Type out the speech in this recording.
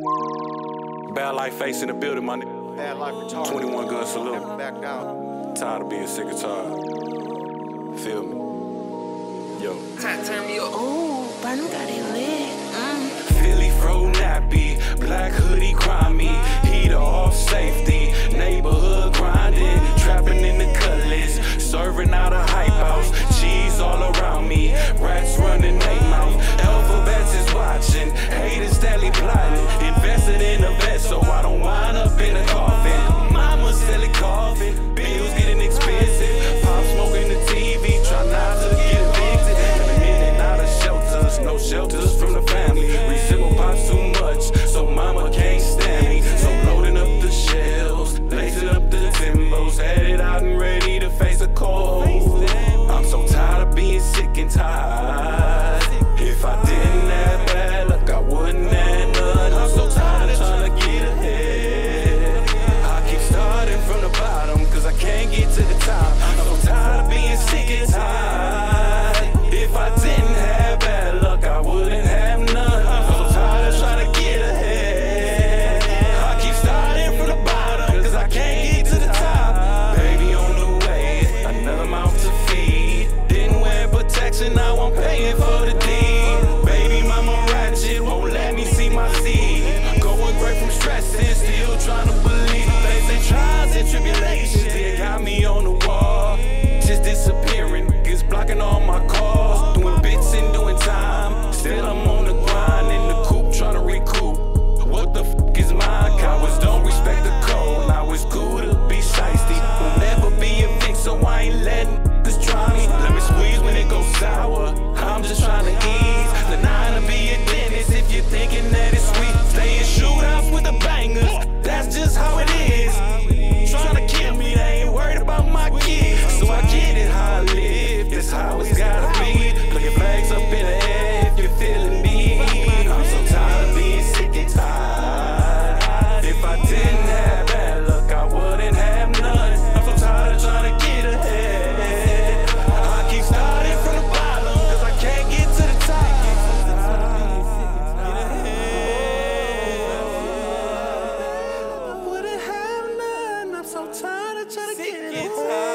BadLife Ace in the building, my nigga. Bad life retarded. 21 gun salute. Never back down. Tired of being sick of tired. Feel me? Yo. Time turn me up. Ooh, Burn got it lit. Mm. Philly fro nappy, black hoodie grimy, heat off safety, neighborhood grinding, trapping in the cutlass, serving out a time.